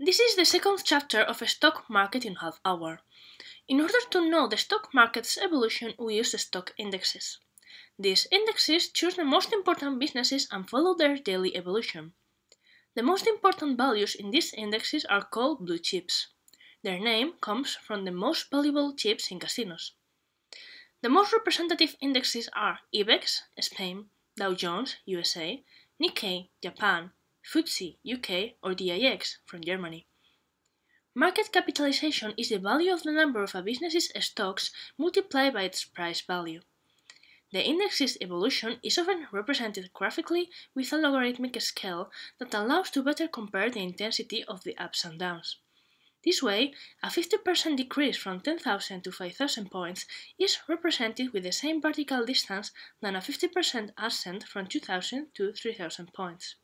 This is the second chapter of a stock market in half hour. In order to know the stock market's evolution, we use stock indexes. These indexes choose the most important businesses and follow their daily evolution. The most important values in these indexes are called blue chips. Their name comes from the most valuable chips in casinos. The most representative indexes are IBEX, Spain, Dow Jones, USA, Nikkei, Japan, FTSE, UK, or DAX from Germany. Market capitalization is the value of the number of a business's stocks multiplied by its price value. The index's evolution is often represented graphically with a logarithmic scale that allows to better compare the intensity of the ups and downs. This way, a 50% decrease from 10,000 to 5,000 points is represented with the same vertical distance than a 50% ascent from 2,000 to 3,000 points.